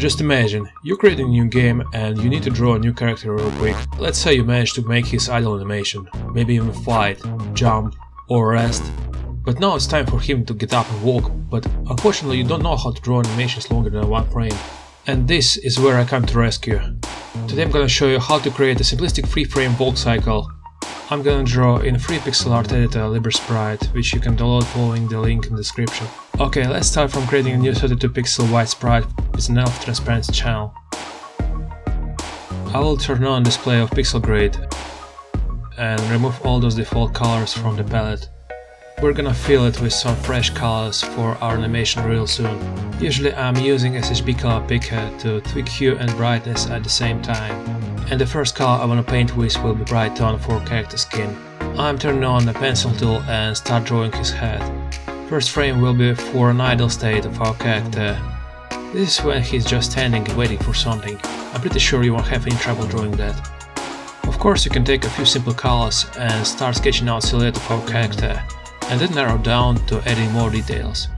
Just imagine, you're creating a new game and you need to draw a new character real quick. Let's say you manage to make his idle animation, maybe even fight, jump, or rest. But now it's time for him to get up and walk, but unfortunately you don't know how to draw animations longer than one frame. And this is where I come to rescue. Today I'm gonna show you how to create a simplistic free frame walk cycle I'm gonna draw in free pixel art editor LibreSprite, which you can download following the link in the description. Okay, let's start from creating a new 32 pixel white sprite with an alpha transparency channel. I will turn on display of pixel grid and remove all those default colors from the palette. We're gonna fill it with some fresh colors for our animation real soon. Usually I'm using SHB color picker to tweak hue and brightness at the same time. And the first color I wanna paint with will be bright tone for character skin. I'm turning on the pencil tool and start drawing his head. First frame will be for an idle state of our character. This is when he's just standing waiting for something. I'm pretty sure you won't have any trouble drawing that. Of course you can take a few simple colors and start sketching out silhouette of our character and then narrow down to adding more details.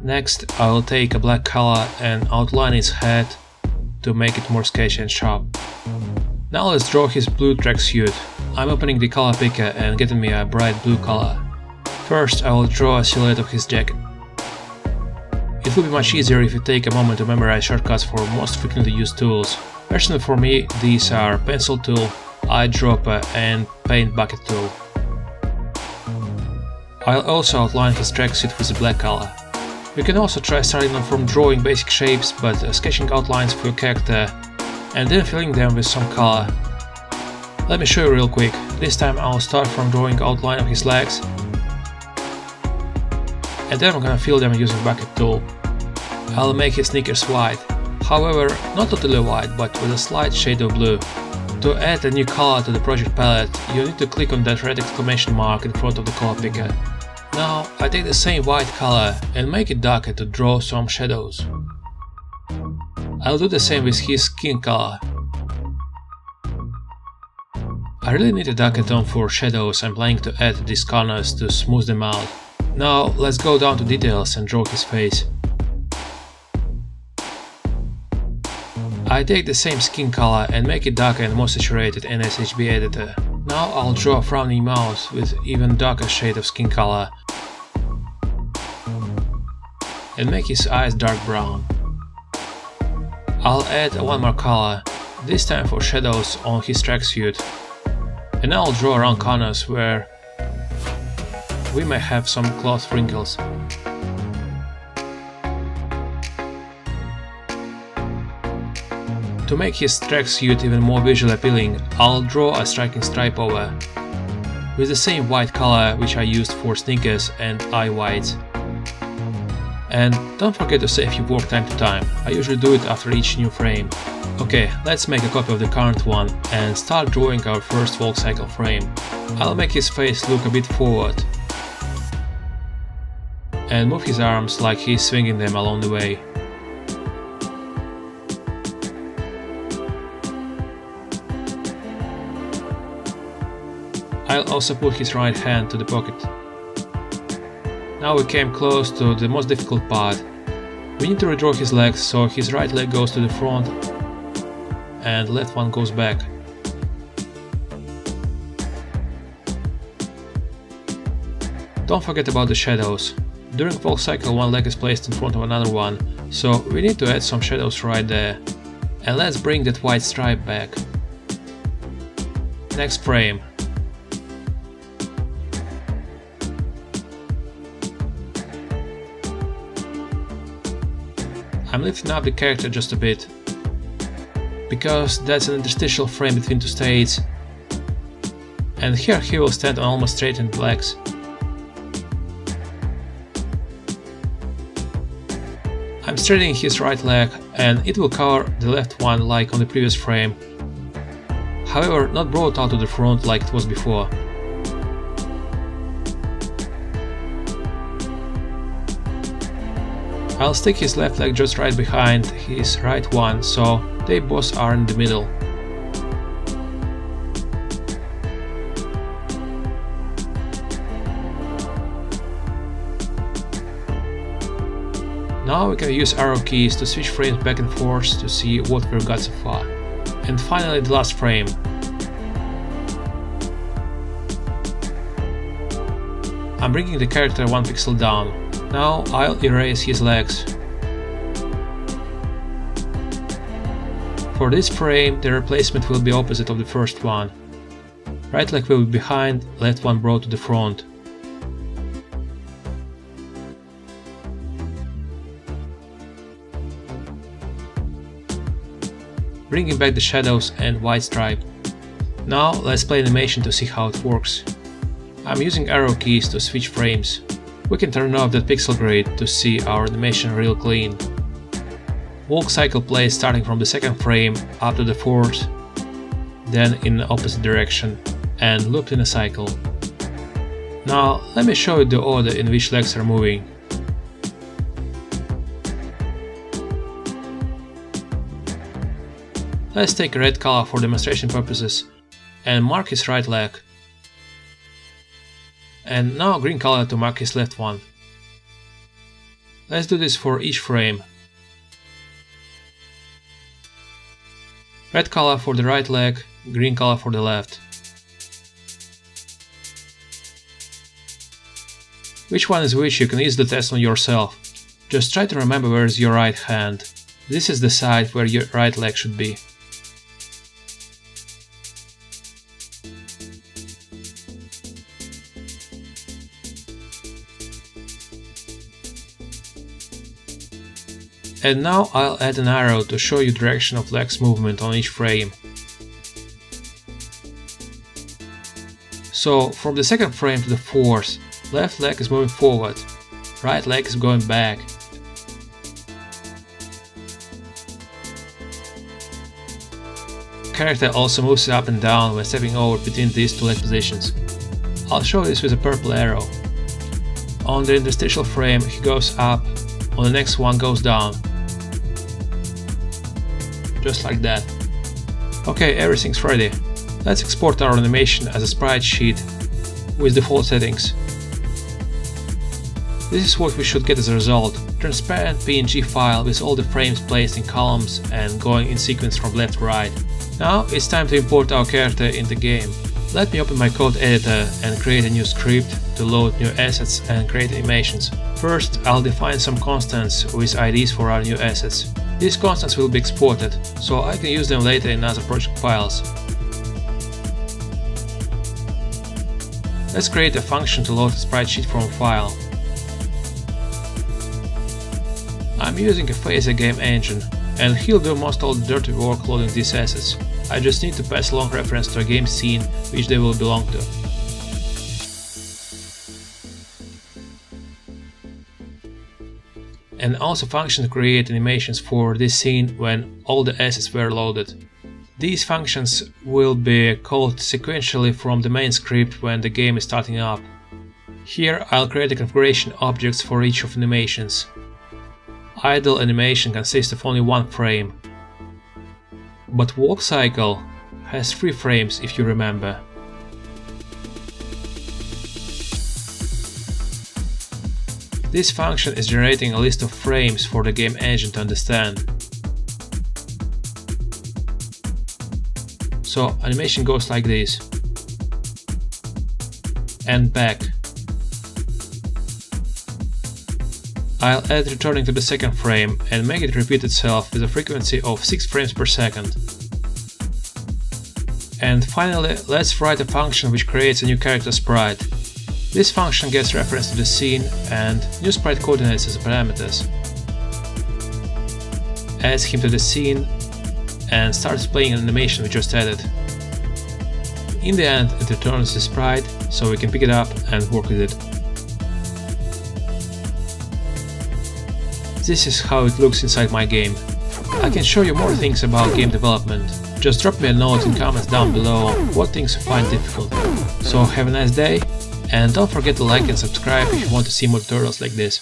Next I will take a black color and outline its head to make it more sketchy and sharp. Now let's draw his blue tracksuit. I'm opening the color picker and getting me a bright blue color. First I will draw a silhouette of his jacket. It will be much easier if you take a moment to memorize shortcuts for most frequently used tools. Personally for me these are pencil tool, eyedropper and paint bucket tool. I'll also outline his tracksuit with a black color. You can also try starting from drawing basic shapes, but uh, sketching outlines for your character and then filling them with some color. Let me show you real quick. This time I'll start from drawing outline of his legs and then I'm gonna fill them using bucket tool. I'll make his sneakers white, however not totally white but with a slight shade of blue. To add a new color to the project palette, you need to click on that red exclamation mark in front of the color picker. Now I take the same white color and make it darker to draw some shadows. I'll do the same with his skin color. I really need a darker tone for shadows, I'm planning to add these corners to smooth them out. Now let's go down to details and draw his face. I take the same skin color and make it darker and more saturated in SHB editor. Now I'll draw a frowning mouth with even darker shade of skin color and make his eyes dark brown. I'll add one more color, this time for shadows on his tracksuit, and I'll draw around corners where we may have some cloth wrinkles. To make his tracksuit even more visually appealing, I'll draw a striking stripe over, with the same white color which I used for sneakers and eye whites. And don't forget to save your work time to time, I usually do it after each new frame. Okay, let's make a copy of the current one and start drawing our first walk cycle frame. I'll make his face look a bit forward and move his arms like he's swinging them along the way. I'll also put his right hand to the pocket. Now we came close to the most difficult part. We need to redraw his legs so his right leg goes to the front and left one goes back. Don't forget about the shadows. During walk cycle one leg is placed in front of another one, so we need to add some shadows right there. And let's bring that white stripe back. Next frame. I'm lifting up the character just a bit, because that's an interstitial frame between two states, and here he will stand on almost straightened legs. I'm straightening his right leg and it will cover the left one like on the previous frame, however not brought out to the front like it was before. I'll stick his left leg just right behind his right one, so they both are in the middle. Now we can use arrow keys to switch frames back and forth to see what we've got so far. And finally the last frame. I'm bringing the character one pixel down. Now I'll erase his legs. For this frame, the replacement will be opposite of the first one. Right leg will be behind, left one brought to the front. Bringing back the shadows and white stripe. Now let's play animation to see how it works. I'm using arrow keys to switch frames. We can turn off that pixel grid to see our animation real clean. Walk cycle plays starting from the second frame up to the fourth, then in the opposite direction, and looped in a cycle. Now let me show you the order in which legs are moving. Let's take a red color for demonstration purposes and mark his right leg. And now green color to mark his left one. Let's do this for each frame. Red color for the right leg, green color for the left. Which one is which you can easily test on yourself. Just try to remember where is your right hand. This is the side where your right leg should be. And now I'll add an arrow to show you direction of legs movement on each frame. So from the second frame to the fourth, left leg is moving forward, right leg is going back. Character also moves up and down when stepping over between these two leg positions. I'll show this with a purple arrow. On the interstitial frame he goes up, on the next one goes down just like that. Okay, everything's ready. Let's export our animation as a sprite sheet with default settings. This is what we should get as a result, transparent PNG file with all the frames placed in columns and going in sequence from left to right. Now it's time to import our character in the game. Let me open my code editor and create a new script to load new assets and create animations. First, I'll define some constants with IDs for our new assets. These constants will be exported, so I can use them later in other project files. Let's create a function to load a sprite sheet from a file. I'm using a Phaser game engine, and he'll do most all the dirty work loading these assets. I just need to pass along reference to a game scene which they will belong to. And also function to create animations for this scene when all the assets were loaded. These functions will be called sequentially from the main script when the game is starting up. Here I'll create a configuration objects for each of animations. Idle animation consists of only one frame, but walk cycle has three frames if you remember. This function is generating a list of frames for the game engine to understand. So animation goes like this. And back. I'll add returning to the second frame and make it repeat itself with a frequency of 6 frames per second. And finally, let's write a function which creates a new character sprite. This function gets reference to the scene and new sprite coordinates as parameters. Adds him to the scene and starts playing an animation we just added. In the end it returns the sprite so we can pick it up and work with it. This is how it looks inside my game. I can show you more things about game development. Just drop me a note in comments down below what things you find difficult. So have a nice day and don't forget to like and subscribe if you want to see more tutorials like this.